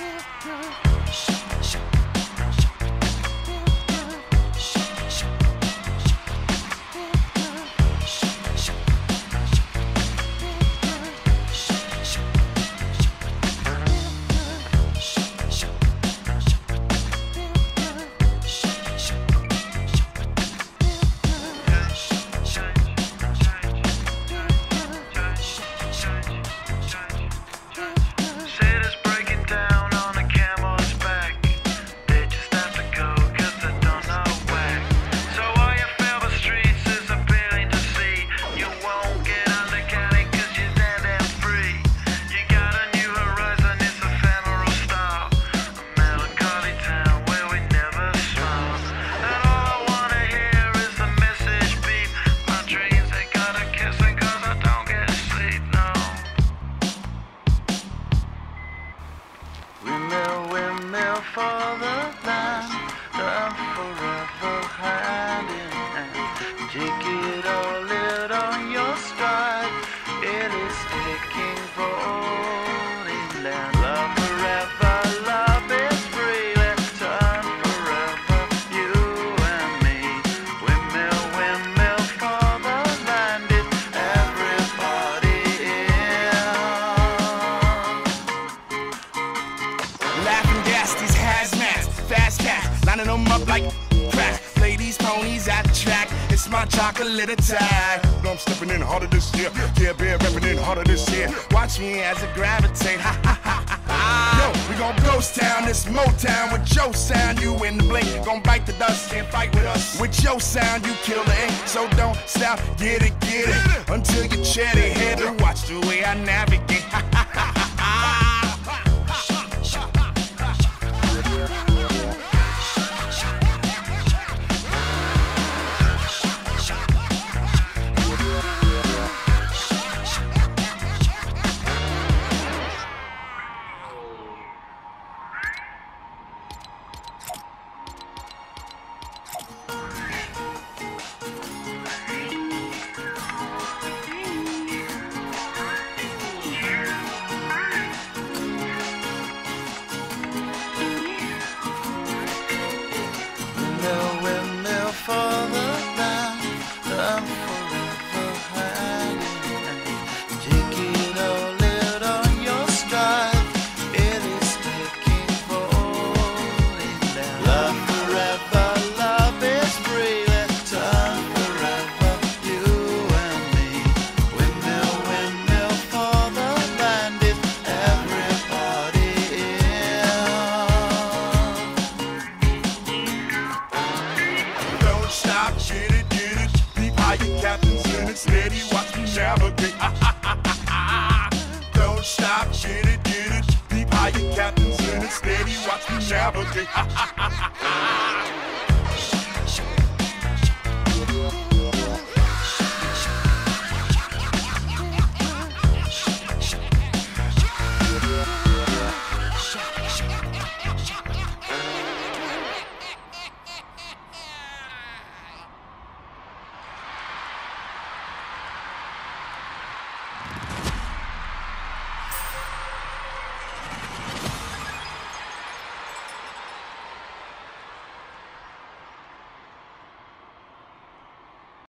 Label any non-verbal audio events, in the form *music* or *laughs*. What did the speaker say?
Yeah. *laughs* been there for the land, run forever hand in hand. Take it all, it on your stride. It is taking rolling land. Love forever, love is freely turn forever. You and me, windmill, windmill for the land. It's everybody in. Laugh lining them up like crack. These ponies at the track. It's my chocolate attack. No, I'm stepping in harder this year. Yeah, bear repping in harder this year. Watch me as I gravitate. Ha ha ha ha. Yo, we gon' ghost town, this Motown with your sound. You in the blink, gon' bite the dust, can't fight with us. With your sound, you kill the Inc. So don't stop, get it, get it. Until you cherry head watch the way I navigate. High, your captain's in it. Steady, watch me navigate. Don't stop, get it, get it. Deep high, ah, your captain's in it. Steady, watch me ah, navigate. Ah,